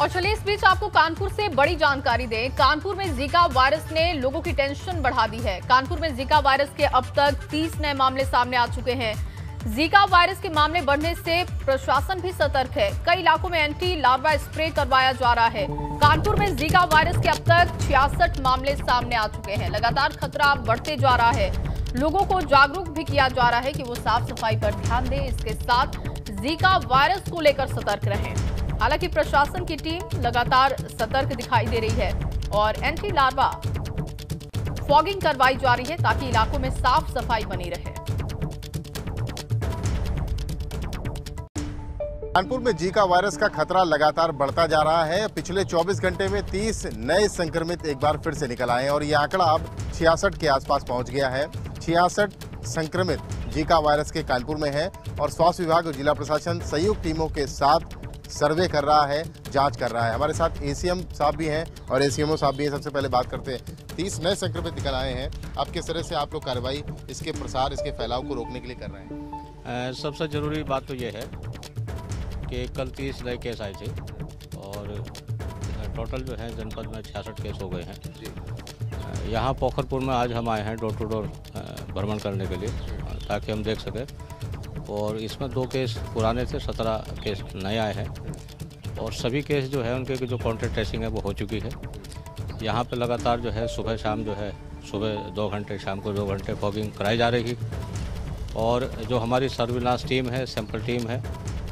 और चलिए इस बीच आपको कानपुर से बड़ी जानकारी दें। कानपुर में जीका वायरस ने लोगों की टेंशन बढ़ा दी है। कानपुर में जीका वायरस के अब तक 30 नए मामले सामने आ चुके हैं। जीका वायरस के मामले बढ़ने से प्रशासन भी सतर्क है। कई इलाकों में एंटी लार्वा स्प्रे करवाया जा रहा है। कानपुर में जीका वायरस के अब तक छियासठ मामले सामने आ चुके हैं। लगातार खतरा बढ़ते जा रहा है। लोगों को जागरूक भी किया जा रहा है कि वो साफ़ सफ़ाई पर ध्यान दें। इसके साथ जीका वायरस को लेकर सतर्क रहें। हालाँकि प्रशासन की टीम लगातार सतर्क दिखाई दे रही है और एंटी लार्वा फॉगिंग करवाई जा रही है ताकि इलाकों में साफ़ सफ़ाई बनी रहे। कानपुर में जीका वायरस का खतरा लगातार बढ़ता जा रहा है। पिछले 24 घंटे में 30 नए संक्रमित एक बार फिर से निकल आए और ये आंकड़ा अब छियासठ के आसपास पहुँच गया है। छियासठ संक्रमित जीका वायरस के कानपुर में है और स्वास्थ्य विभाग और जिला प्रशासन संयुक्त टीमों के साथ सर्वे कर रहा है जाँच कर रहा है। हमारे साथ एसीएम साहब भी हैं और एसीएमओ साहब भी हैं। सबसे पहले बात करते हैं तीस नए संक्रमित निकल आए हैं। अब किस तरह से आप लोग कार्रवाई इसके प्रसार इसके फैलाव को रोकने के लिए कर रहे हैं? सबसे ज़रूरी बात तो ये है कि कल तीस नए केस आए थे और टोटल जो है जनपद में छियासठ केस हो गए हैं। यहाँ पोखरपुर में आज हम आए हैं डोर टू डोर भ्रमण करने के लिए ताकि हम देख सकें। और इसमें दो केस पुराने थे, सत्रह केस नए आए हैं। और सभी केस जो है, उनके जो कॉन्टेक्ट ट्रेसिंग है, वो हो चुकी है। यहाँ पे लगातार जो है, सुबह शाम जो है, सुबह दो घंटे, शाम को दो घंटे फॉगिंग कराई जा रही और जो हमारी सर्विलांस टीम है सैंपल टीम है,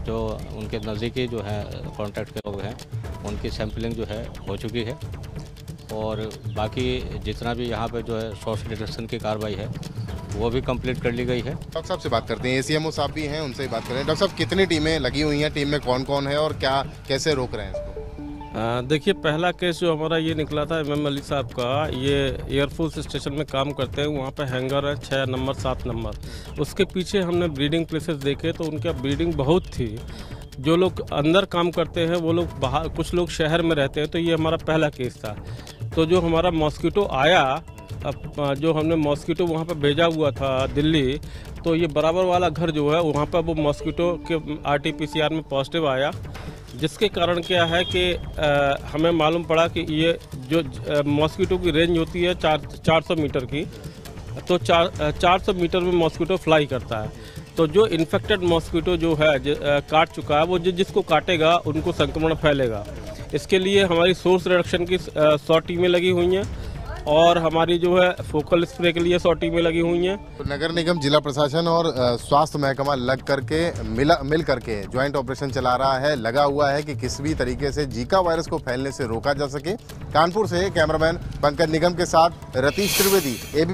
जो उनके नज़दीकी जो है कॉन्टैक्ट के लोग हैं, उनकी सैंपलिंग जो है, हो चुकी है। और बाकी जितना भी यहाँ पे जो है सोर्स डिटेक्शन की कार्रवाई है वो भी कंप्लीट कर ली गई है। डॉक्टर साहब से बात करते हैं एसीएमओ साहब भी हैं उनसे ही बात करें। डॉक्टर साहब कितनी टीमें लगी हुई हैं? टीम में कौन कौन है और क्या कैसे रोक रहे हैं इसको? देखिए पहला केस जो हमारा ये निकला था एम एम मलिक साहब का ये एयरफोर्स स्टेशन में काम करते हैं वहाँ पे हैंगर है छः नंबर सात नंबर। उसके पीछे हमने ब्रीडिंग प्लेसेस देखे तो उनका ब्रीडिंग बहुत थी। जो लोग अंदर काम करते हैं वो लोग बाहर कुछ लोग शहर में रहते हैं तो ये हमारा पहला केस था। तो जो हमारा मॉस्किटो आया जो हमने मॉस्किटो वहाँ पर भेजा हुआ था दिल्ली तो ये बराबर वाला घर जो है वहाँ पर वो मॉस्किटो के R T P C R में पॉजिटिव आया जिसके कारण क्या है कि आ, हमें मालूम पड़ा कि ये जो मॉस्किटो की रेंज होती है चार चार सौ मीटर की तो चार चार सौ मीटर में मॉस्किटो फ्लाई करता है। तो जो इन्फेक्टेड मॉस्किटो जो है ज- आ, काट चुका है वो जि- जिसको काटेगा उनको संक्रमण फैलेगा। इसके लिए हमारी सोर्स रिडक्शन की सौ टीमें लगी हुई हैं और हमारी जो है फोकल स्प्रे के लिए सौ टीमें लगी हुई हैं। तो नगर निगम, जिला प्रशासन और स्वास्थ्य महकमा लग करके, मिला, मिल करके ज्वाइंट ऑपरेशन चला रहा है। लगा हुआ है कि किस भी तरीके से जीका वायरस को फैलने से रोका जा सके। कानपुर से कैमरामैन पंकज निगम के साथ रतीश त्रिवेदी, एबी